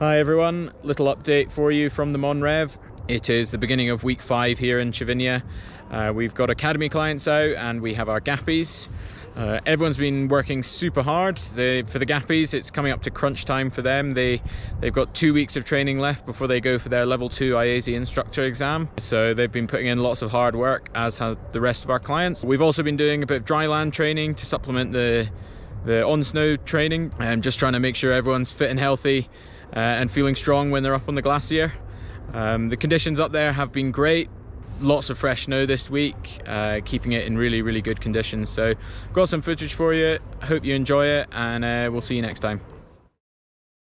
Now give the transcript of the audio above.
Hi everyone, little update for you from the Monrev. It is the beginning of week five here in Cervinia. Uh, we've got Academy clients out and we have our Gappies. Uh, everyone's been working super hard. They, for the Gappies, it's coming up to crunch time for them. They, they've got two weeks of training left before they go for their level two IASI instructor exam. So they've been putting in lots of hard work, as have the rest of our clients. We've also been doing a bit of dry land training to supplement the the on snow training I'm just trying to make sure everyone's fit and healthy uh, and feeling strong when they're up on the glacier. Um, the conditions up there have been great. Lots of fresh snow this week, uh, keeping it in really, really good conditions. So, got some footage for you. Hope you enjoy it, and uh, we'll see you next time.